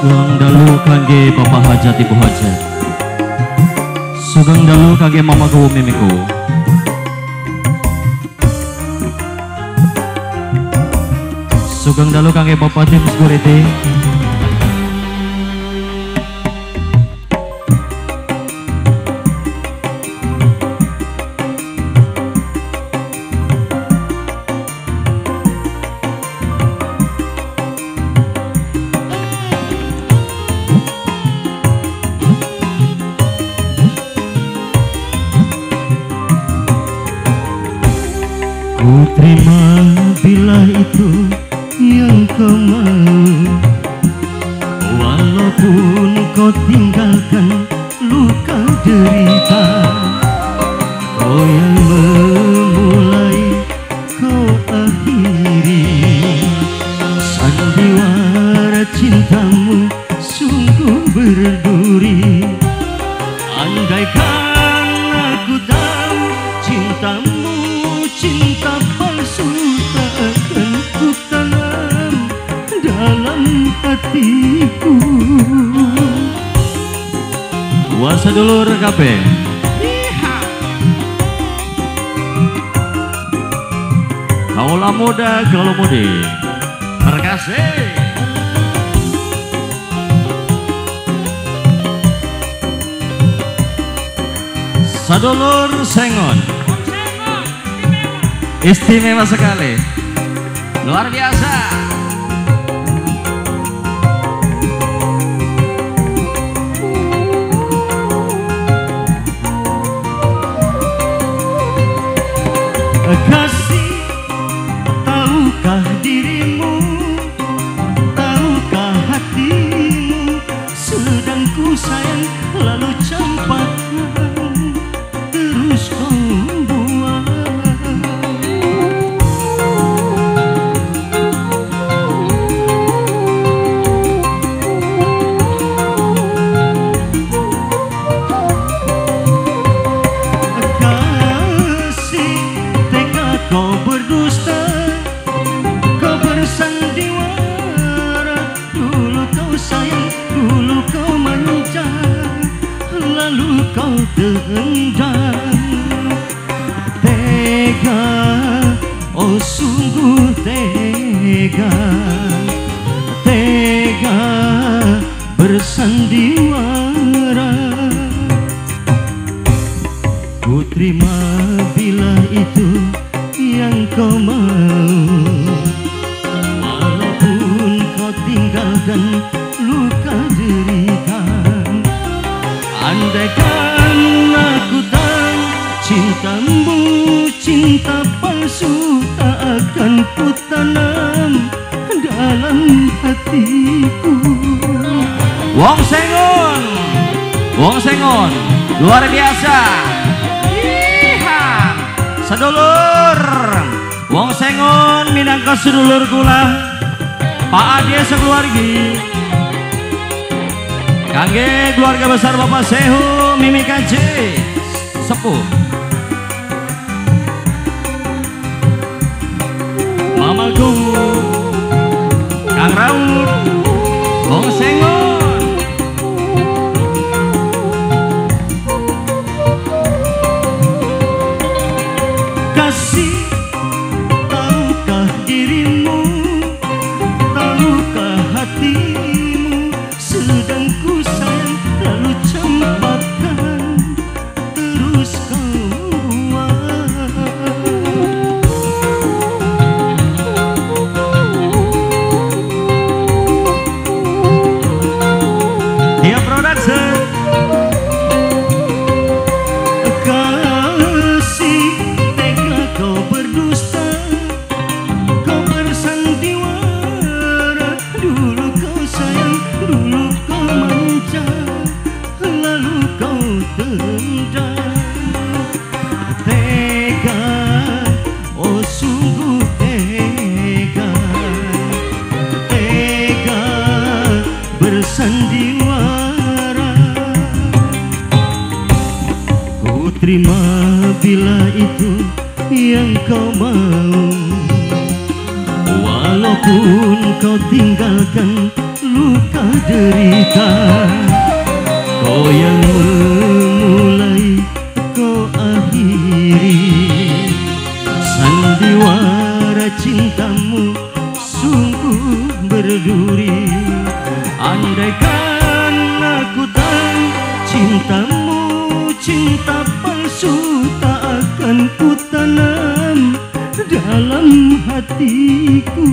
Sugeng dalu kangge Bapak Hajat Ibu Hajat. Sugeng dalu kangge Mama Gowo Mimiku. Sugeng dalu kangge Bapak Tim Security Terima bila itu yang kau mau. Walaupun kau tinggalkan luka derita Kau yang memulai, kau akhiri. Sandiwara cintamu hatiku. Puasa dulur kabeh. Kaulah muda kalau mudi. Terima kasih Sadulur Sengon. Istimewa sekali. Luar biasa A lalu kau tendang tega oh sungguh tega. Tega bersandiwara. Ku terima bila itu yang kau mau Andaikan aku tahu cintamu cinta palsu Tak akan ku tanam dalam hatiku. Wong Sengon Wong Sengon Luar biasa. Iha Sedulur. Wong Sengon minangka sedulur kula. Pak Ade sekeluargi Kangge keluarga besar Bapak Sehu Mimi Kaji. Sepuh. Mamaku Kang Raud terima bila itu yang kau mau. Walaupun kau tinggalkan luka derita Kau yang memulai kau akhiri. Sandiwara cintamu sungguh berduri. Andaikan aku tahu cintamu cinta palsu tak akan ku tanam dalam hatiku